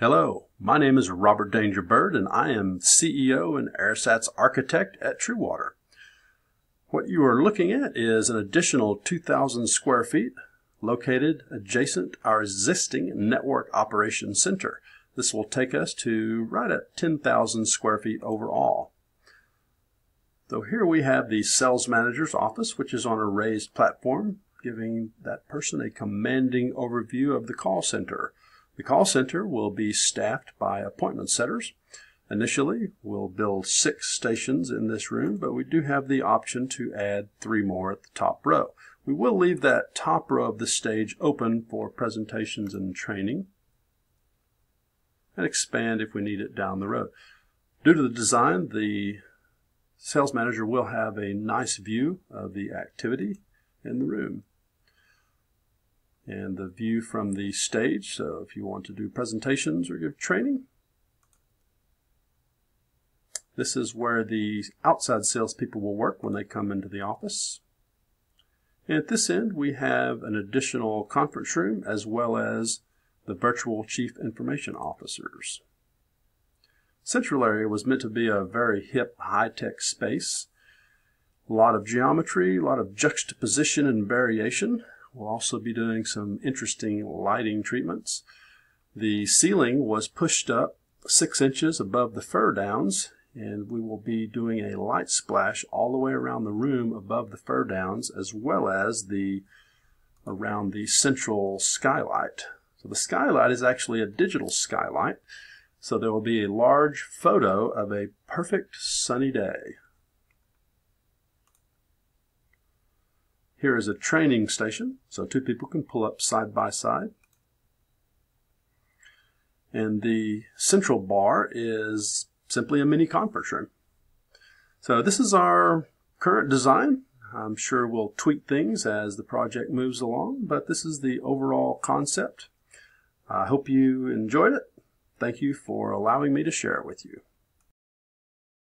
Hello, my name is Robert Danger Byrd and I am CEO and AirSAT's architect at TrueWater. What you are looking at is an additional 2,000 square feet located adjacent our existing network operations center. This will take us to right at 10,000 square feet overall. So here we have the sales manager's office, which is on a raised platform, giving that person a commanding overview of the call center. The call center will be staffed by appointment setters. Initially, we'll build six stations in this room, but we do have the option to add three more at the top row. We will leave that top row of the stage open for presentations and training and expand if we need it down the road. Due to the design, the sales manager will have a nice view of the activity in the room and the view from the stage. So if you want to do presentations or give training, this is where the outside salespeople will work when they come into the office. And at this end, we have an additional conference room as well as the virtual chief information officers. Central area was meant to be a very hip, high-tech space. A lot of geometry, a lot of juxtaposition and variation. We'll also be doing some interesting lighting treatments. The ceiling was pushed up six inches above the fur downs and we will be doing a light splash all the way around the room above the fur downs as well as the around the central skylight. So the skylight is actually a digital skylight so there will be a large photo of a perfect sunny day. Here is a training station, so two people can pull up side by side. And the central bar is simply a mini conference room. So this is our current design. I'm sure we'll tweak things as the project moves along, but this is the overall concept. I hope you enjoyed it. Thank you for allowing me to share it with you.